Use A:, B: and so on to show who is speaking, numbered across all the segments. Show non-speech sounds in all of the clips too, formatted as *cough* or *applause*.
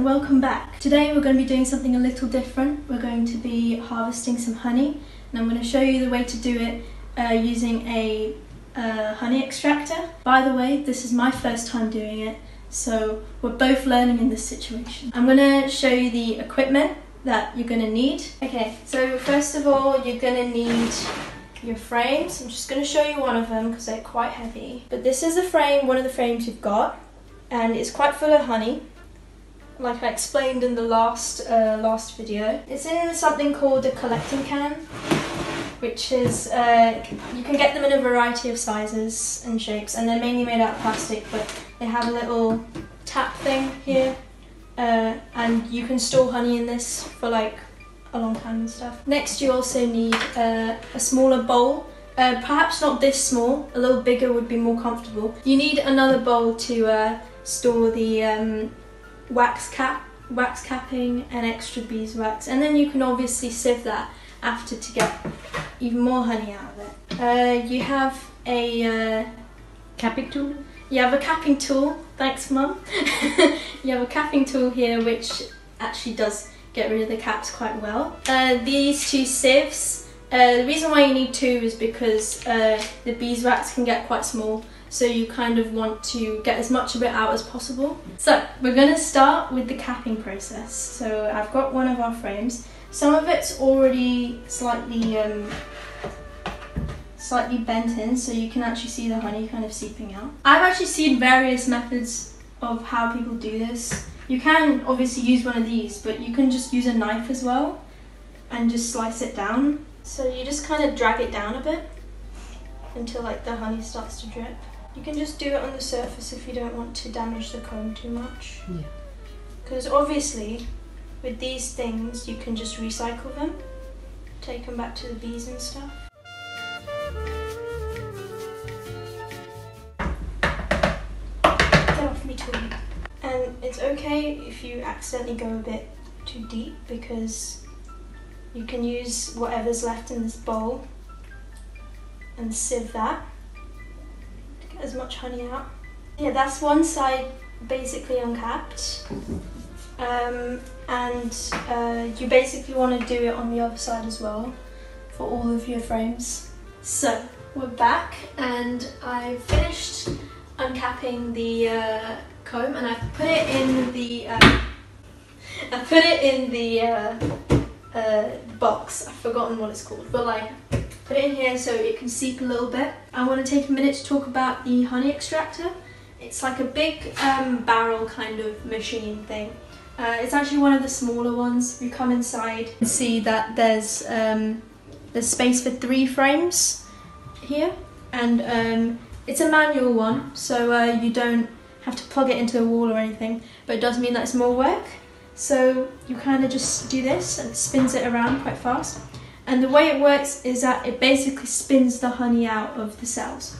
A: and welcome back. Today we're going to be doing something a little different. We're going to be harvesting some honey and I'm going to show you the way to do it uh, using a honey extractor. By the way, this is my first time doing it, so we're both learning in this situation. I'm going to show you the equipment that you're going to need. Okay, so first of all you're going to need your frames. I'm just going to show you one of them because they're quite heavy. But this is a frame, one of the frames you've got, and it's quite full of honey like I explained in the last uh, last video. It's in something called a collecting can, which is, uh, you can get them in a variety of sizes and shapes, and they're mainly made out of plastic, but they have a little tap thing here, uh, and you can store honey in this for like a long time and stuff. Next you also need uh, a smaller bowl uh, perhaps not this small, a little bigger would be more comfortable. You need another bowl to uh, store the um, wax cap, wax capping and extra beeswax and then you can obviously sieve that after to get even more honey out of it. Uh, you have a uh,
B: capping tool?
A: You have a capping tool, thanks mum. *laughs* you have a capping tool here which actually does get rid of the caps quite well. Uh, these two sieves, uh, the reason why you need two is because uh, the beeswax can get quite small so you kind of want to get as much of it out as possible. So we're going to start with the capping process. So I've got one of our frames. Some of it's already slightly um, slightly bent in so you can actually see the honey kind of seeping out. I've actually seen various methods of how people do this. You can obviously use one of these but you can just use a knife as well and just slice it down. So you just kind of drag it down a bit until like the honey starts to drip. You can just do it on the surface if you don't want to damage the comb too much.
B: Yeah.
A: Because obviously, with these things, you can just recycle them, take them back to the bees and stuff. Get off me tool. And it's okay if you accidentally go a bit too deep because you can use whatever's left in this bowl and sieve that as much honey out. Yeah, that's one side basically uncapped. Um, and uh, you basically want to do it on the other side as well for all of your frames. So we're back and I've finished uncapping the uh, comb and I've put it in the uh, I put it in the uh, uh, box. I've forgotten what it's called, but like put it in here so it can seep a little bit. I want to take a minute to talk about the honey extractor. It's like a big um, barrel kind of machine thing. Uh, it's actually one of the smaller ones. You come inside and see that there's um, there's space for three frames here, and um, it's a manual one, so uh, you don't have to plug it into a wall or anything. But it does mean that it's more work. So you kind of just do this and it spins it around quite fast. And the way it works is that it basically spins the honey out of the cells.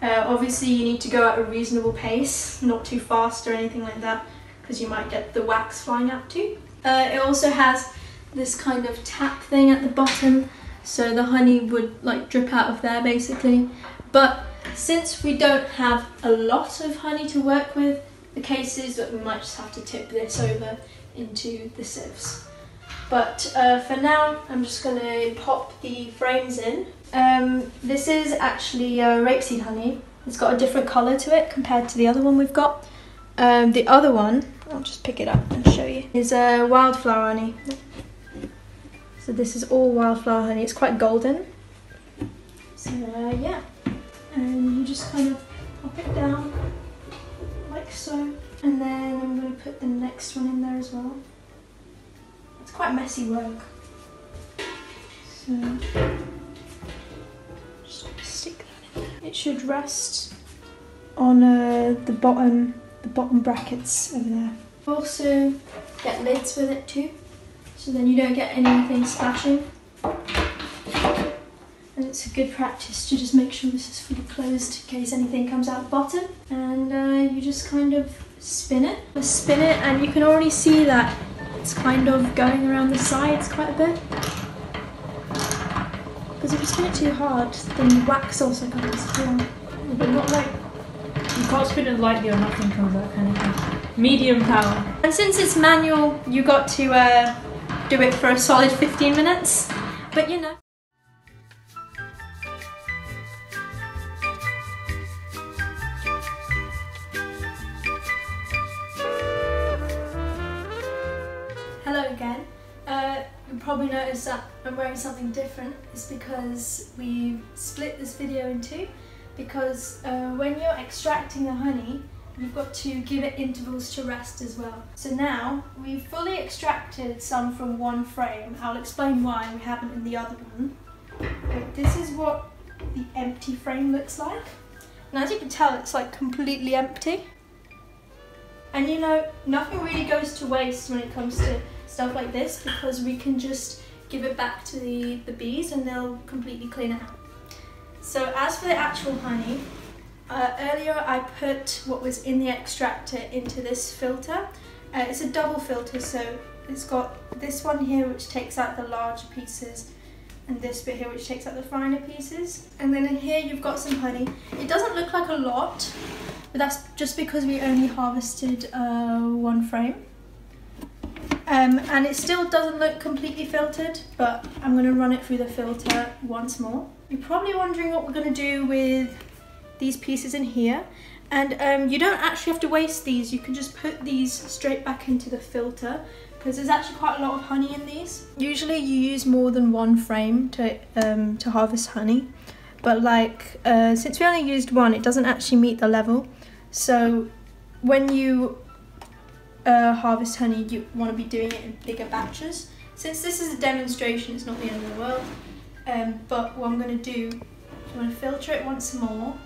A: Uh, obviously you need to go at a reasonable pace, not too fast or anything like that, because you might get the wax flying out too. Uh, it also has this kind of tap thing at the bottom, so the honey would like drip out of there basically. But since we don't have a lot of honey to work with, the case is that we might just have to tip this over into the sieves. But uh, for now, I'm just going to pop the frames in. Um, this is actually uh, rapeseed honey. It's got a different colour to it compared to the other one we've got. Um, the other one, I'll just pick it up and show you, is uh, wildflower honey. So this is all wildflower honey. It's quite golden. So uh, yeah, and you just kind of pop it down like so. And then I'm going to put the next one in quite messy work. So just stick that in there. It should rest on uh, the bottom, the bottom brackets over there. Also get lids with it too, so then you don't get anything splashing. And it's a good practice to just make sure this is fully closed in case anything comes out the bottom. And uh, you just kind of spin it. Spin it and you can already see that it's kind of going around the sides quite a bit. Because if you spin it too hard, then the wax also comes well. But not like
B: You can't spin it lightly or nothing comes out kind of thing. Medium power.
A: And since it's manual, you got to uh, do it for a solid 15 minutes. But you know. Again. Uh, you'll probably notice that I'm wearing something different. It's because we split this video in two. Because uh, when you're extracting the honey, you've got to give it intervals to rest as well. So now we've fully extracted some from one frame. I'll explain why we haven't in the other one. But this is what the empty frame looks like. And as you can tell, it's like completely empty. And you know, nothing really goes to waste when it comes to stuff like this because we can just give it back to the, the bees and they'll completely clean it out. So as for the actual honey, uh, earlier I put what was in the extractor into this filter. Uh, it's a double filter so it's got this one here which takes out the larger pieces and this bit here which takes out the finer pieces. And then in here you've got some honey. It doesn't look like a lot, but that's just because we only harvested uh, one frame. Um, and it still doesn't look completely filtered, but I'm going to run it through the filter once more. You're probably wondering what we're going to do with these pieces in here. And um, you don't actually have to waste these, you can just put these straight back into the filter because there's actually quite a lot of honey in these. Usually you use more than one frame to, um, to harvest honey, but like uh, since we only used one, it doesn't actually meet the level. So when you uh, harvest honey, you want to be doing it in bigger batches. Since this is a demonstration, it's not the end of the world. Um, but what I'm going to do, I'm going to filter it once more,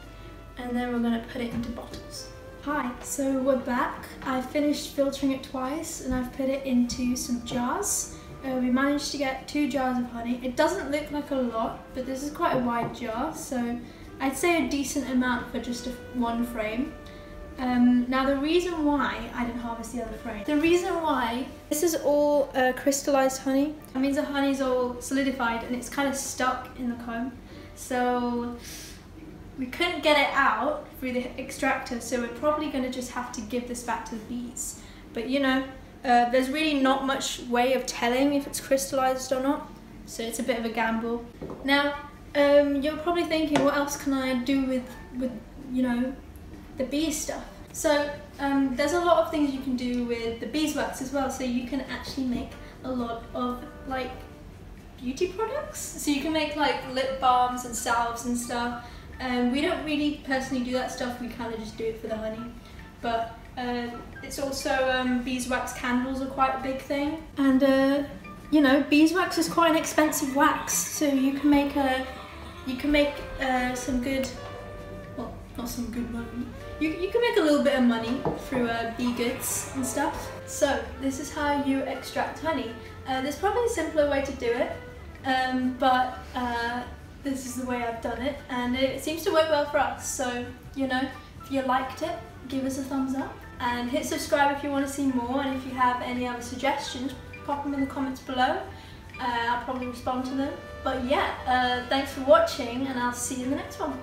A: and then we're going to put it into bottles. Hi, so we're back. I finished filtering it twice and I've put it into some jars. Uh, we managed to get two jars of honey. It doesn't look like a lot, but this is quite a wide jar, so I'd say a decent amount for just a, one frame. Um, now the reason why I didn't harvest the other frame, the reason why this is all uh, crystallized honey. That means the honey's all solidified and it's kind of stuck in the comb. So we couldn't get it out through the extractor, so we're probably going to just have to give this back to the bees. But you know, uh, there's really not much way of telling if it's crystallized or not, so it's a bit of a gamble. Now, um, you're probably thinking, what else can I do with, with you know, the bee stuff? So um, there's a lot of things you can do with the beeswax as well, so you can actually make a lot of like beauty products. So you can make like lip balms and salves and stuff. Um, we don't really personally do that stuff, we kind of just do it for the honey. But uh, it's also, um, beeswax candles are quite a big thing. And, uh, you know, beeswax is quite an expensive wax, so you can make a, you can make uh, some good, some good money. You, you can make a little bit of money through uh, bee goods and stuff. So, this is how you extract honey. Uh, there's probably a simpler way to do it, um, but uh, this is the way I've done it and it seems to work well for us so you know if you liked it give us a thumbs up and hit subscribe if you want to see more and if you have any other suggestions pop them in the comments below uh, I'll probably respond to them but yeah uh, thanks for watching and I'll see you in the next one